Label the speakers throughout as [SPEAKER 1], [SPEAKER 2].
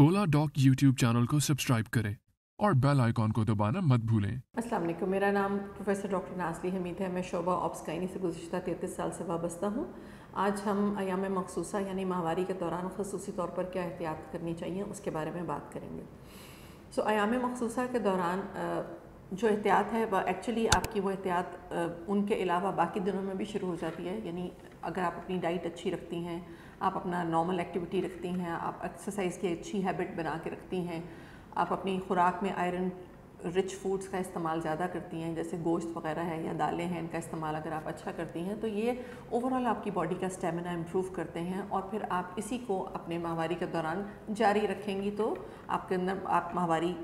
[SPEAKER 1] ओला Doc YouTube channel को subscribe करें और बेल आइकॉन को दबाना मत भूलें।
[SPEAKER 2] वालेकुम, मेरा नाम प्रोफेसर डॉक्टर नाजली हमीद है। मैं शोबा ऑप्स गायनी से गुजशत तैंतीस साल से वाबस्ता हूँ। आज हम अयाम मखसूसा यानी माहवारी के दौरान खसूसी तौर पर क्या एहतियात करनी चाहिए, उसके बारे में बात करेंगे। सो अयाम मखसूसा के दौरान जो एहतियात है, वह एक्चुअली आपकी वो एहतियात उनके अलावा बाकी दिनों में भी शुरू हो जाती है। यानी अगर आप अपनी डाइट अच्छी रखती हैं आप अपना नॉर्मल एक्टिविटी रखती हैं, आप एक्सरसाइज की अच्छी हैबिट बना के रखती हैं, आप अपनी खुराक में आयरन रिच फूड्स का इस्तेमाल ज़्यादा करती हैं, जैसे गोश्त वगैरह है या दालें हैं, इनका इस्तेमाल अगर आप अच्छा करती हैं तो ये ओवरऑल आपकी बॉडी का स्टेमिना इम्प्रूव करते हैं और फिर आप इसी को अपने माहवारी के दौरान जारी रखेंगी तो आपके अंदर, आप माहवारी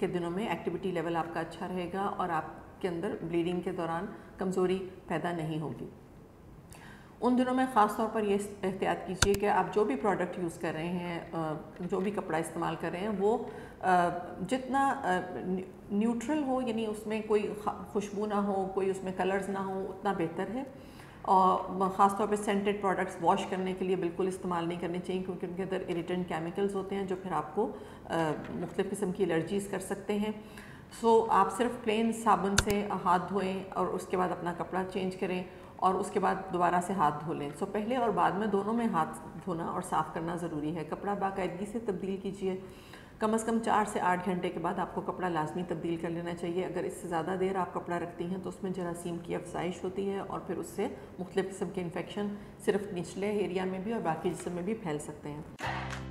[SPEAKER 2] के दिनों में एक्टिविटी लेवल आपका अच्छा रहेगा और आपके अंदर ब्लीडिंग के दौरान कमज़ोरी पैदा नहीं होगी। उन दिनों में ख़ास तौर पर ये एहतियात कीजिए कि आप जो भी प्रोडक्ट यूज़ कर रहे हैं जो भी कपड़ा इस्तेमाल कर रहे हैं वो जितना न्यूट्रल हो यानी उसमें कोई खुशबू ना हो कोई उसमें कलर्स ना हो उतना बेहतर है। और ख़ास तौर पे सेंटेड प्रोडक्ट्स वॉश करने के लिए बिल्कुल इस्तेमाल नहीं करने चाहिए क्योंकि उनके अंदर इरिटेंट केमिकल्स होते हैं जो फिर आपको मुख्तु किस्म की एलर्जीज़ कर सकते हैं। सो so, आप सिर्फ़ प्लेन साबुन से हाथ धोएँ और उसके बाद अपना कपड़ा चेंज करें। और उसके बाद दोबारा से हाथ धो लें। सो पहले और बाद में दोनों में हाथ धोना और साफ़ करना ज़रूरी है। कपड़ा बाकायदगी से तब्दील कीजिए। कम अज़ कम चार से आठ घंटे के बाद आपको कपड़ा लाजमी तब्दील कर लेना चाहिए। अगर इससे ज़्यादा देर आप कपड़ा रखती हैं तो उसमें जरासीम की अफसाइश होती है और फिर उससे मुख्तु किस्म के इन्फेक्शन सिर्फ़ निचले एरिया में भी और बाकी जिसम में भी फैल सकते हैं।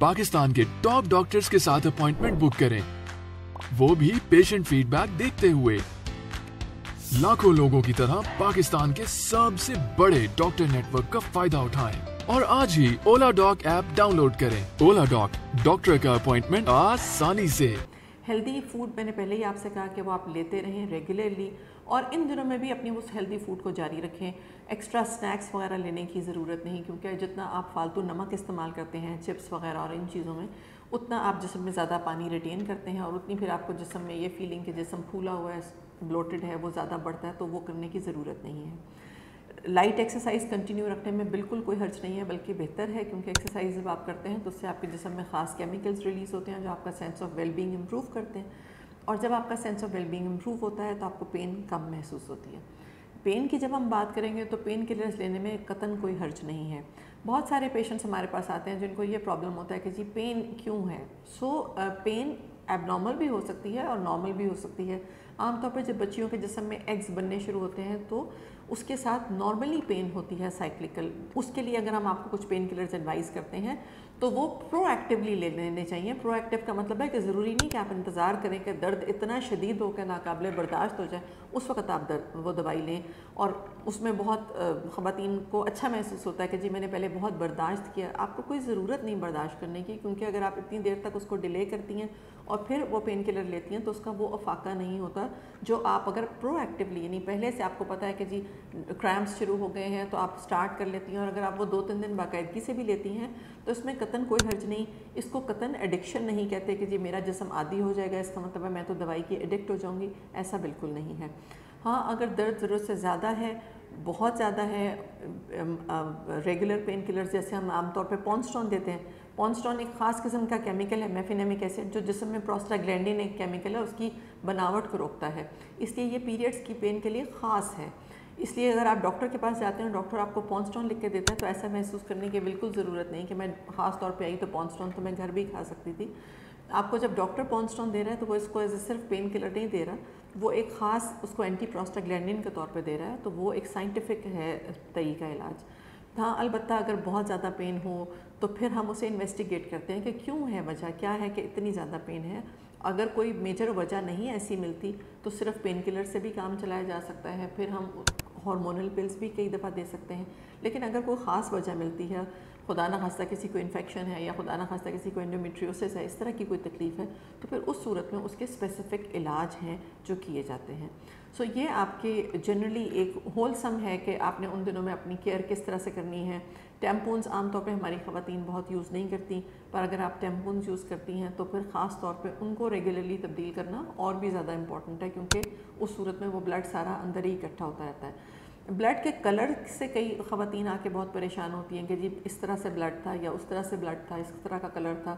[SPEAKER 1] पाकिस्तान के टॉप डॉक्टर्स के साथ अपॉइंटमेंट बुक करें। वो भी पेशेंट फीडबैक देखते हुए। लाखों लोगों की तरह पाकिस्तान के सबसे बड़े डॉक्टर नेटवर्क का फ़ायदा उठाएँ। और आज ही ओला डॉक ऐप डाउनलोड करें। ओला डॉक, डॉक्टर का अपॉइंटमेंट आसानी से।
[SPEAKER 2] हेल्दी फ़ूड मैंने पहले ही आपसे कहा कि वो आप लेते रहें रेगुलरली। और इन दिनों में भी अपनी उस हेल्दी फ़ूड को जारी रखें। एक्स्ट्रा स्नैक्स वगैरह लेने की ज़रूरत नहीं, क्योंकि जितना आप फालतू नमक इस्तेमाल करते हैं चिप्स वगैरह और इन चीज़ों में, उतना आप जिसम में ज़्यादा पानी रिटेन करते हैं और उतनी फिर आपको जिसम में ये फीलिंग कि जिसम फूला हुआ है ब्लोटेड है, वो ज़्यादा बढ़ता है तो वो करने की ज़रूरत नहीं है। लाइट एक्सरसाइज कंटिन्यू रखने में बिल्कुल कोई हर्ज नहीं है, बल्कि बेहतर है, क्योंकि एक्सरसाइज जब आप करते हैं तो उससे आपके जिसम में ख़ास केमिकल्स रिलीज़ होते हैं, जो आपका सेंस ऑफ़ वेलबींग इम्प्रूव करते हैं। और जब आपका सेंस ऑफ़ वेलबींग इम्प्रूव होता है तो आपको पेन कम महसूस होती है। पेन की जब हम बात करेंगे तो पेन किलर्स लेने में कतन कोई हर्ज नहीं है। बहुत सारे पेशेंट्स हमारे पास आते हैं, जिनको ये प्रॉब्लम होता है कि जी पेन क्यों है? सो पेन एबनॉर्मल भी हो सकती है और नॉर्मल भी हो सकती है। आमतौर पर जब बच्चियों के जिसम में एग्स बनने शुरू होते हैं तो उसके साथ नॉर्मली पेन होती है साइक्लिकल। उसके लिए अगर हम आपको कुछ पेन किलर्स एडवाइस करते हैं तो वो प्रोएक्टिवली ले लेने चाहिए। प्रोएक्टिव का मतलब है कि ज़रूरी नहीं कि आप इंतज़ार करें कि दर्द इतना शदीद हो कर नाकबिल बर्दाश्त हो जाए, उस वक्त आप दर्द वो दवाई लें। और उसमें बहुत ख़वान को अच्छा महसूस होता है कि जी, मैंने पहले बहुत बर्दाश्त किया। आपको कोई ज़रूरत नहीं बर्दाश्त करने की, क्योंकि अगर आप इतनी देर तक उसको डिले करती हैं और फिर वो पेन किलर लेती हैं तो उसका वो अफाका नहीं होता। जो आप अगर प्रोएक्टिवली यानी पहले से आपको पता है कि जी क्रैम्प्स शुरू हो गए हैं तो आप स्टार्ट कर लेती हैं और अगर आप वो दो तीन दिन बाकायदगी से भी लेती हैं तो इसमें कतन कोई हर्ज नहीं। इसको कतन एडिक्शन नहीं कहते कि जी, मेरा जिसम आदि हो जाएगा, इसका मतलब है मैं तो दवाई की एडिक्ट हो जाऊँगी। ऐसा बिल्कुल नहीं है। हाँ अगर दर्द ज़रूरत से ज़्यादा है, बहुत ज़्यादा है रेगुलर पेन किलर जैसे हम आमतौर पर पॉन्स्टॉन देते हैं पॉन्स्टॉन एक ख़ास किस्म का केमिकल है, मेफिनेमिक एसिड, जो जिसम में प्रोस्टाग्लैंडिन एक केमिकल है, उसकी बनावट को रोकता है। इसलिए ये पीरियड्स की पेन के लिए ख़ास है। इसलिए अगर आप डॉक्टर के पास जाते हैं डॉक्टर आपको पॉन्स्टॉन लिख के देता है तो ऐसा महसूस करने की बिल्कुल ज़रूरत नहीं कि मैं ख़ास तौर पे आई तो पॉन्स्टॉन तो मैं घर भी खा सकती थी। आपको जब डॉक्टर पॉन्स्टॉन दे रहा है तो वो इसको एज ए सिर्फ़ पेन किलर नहीं दे रहा, वो एक ख़ास उसको एंटी प्रोस्टाग्लैंडिन के तौर पर दे रहा है तो वो एक साइंटिफिक है तरीका इलाज। हाँ अलबत्त अगर बहुत ज़्यादा पेन हो तो फिर हम उसे इन्वेस्टिगेट करते हैं कि क्यों है वजह, क्या है कि इतनी ज़्यादा पेन है। अगर कोई मेजर वजह नहीं ऐसी मिलती तो सिर्फ़ पेन किलर से भी काम चलाया जा सकता है। फिर हम हार्मोनल पिल्स भी कई दफ़ा दे सकते हैं। लेकिन अगर कोई ख़ास वजह मिलती है खुदा ना खास्ता किसी को इन्फेक्शन है या खुदा ना खास्ता किसी को एंडोमेट्रियोसिस है इस तरह की कोई तकलीफ़ है तो फिर उस सूरत में उसके स्पेसिफ़िक इलाज हैं जो किए जाते हैं। सो so, ये आपके जनरली एक होलसम है कि आपने उन दिनों में अपनी केयर किस तरह से करनी है। टेम्पोन्स आमतौर पर हमारी ख़वान बहुत यूज़ नहीं करती पर अगर आप टेम्पोन्स यूज़ करती हैं तो फिर ख़ास तौर पर उनको रेगुलरली तब्दील करना और भी ज़्यादा इंपॉर्टेंट है क्योंकि उस सूरत में वो ब्लड सारा अंदर ही इकट्ठा होता रहता है। ब्लड के कलर से कई ख़वान आके बहुत परेशान होती हैं कि जी इस तरह से ब्लड था या उस तरह से ब्लड था, इस तरह का कलर था।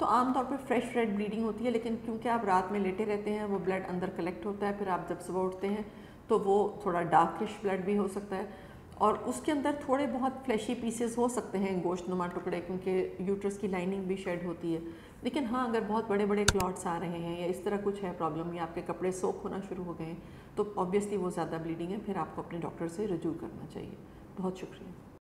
[SPEAKER 2] तो आमतौर पर फ्रेश रेड ब्लीडिंग होती है, लेकिन क्योंकि आप रात में लेटे रहते हैं, वो ब्लड अंदर कलेक्ट होता है, फिर आप जब सुबह उठते हैं तो वो थोड़ा डार्किश ब्लड भी हो सकता है। और उसके अंदर थोड़े बहुत फ्लैशी पीसेस हो सकते हैं गोश्त नुमा टुकड़े, क्योंकि यूट्रस की लाइनिंग भी शेड होती है। लेकिन हाँ अगर बहुत बड़े बड़े क्लॉट्स आ रहे हैं या इस तरह कुछ है प्रॉब्लम या आपके कपड़े सोख होना शुरू हो गए तो ऑब्वियसली वो ज़्यादा ब्लीडिंग है, फिर आपको अपने डॉक्टर से रजू करना चाहिए। बहुत शुक्रिया।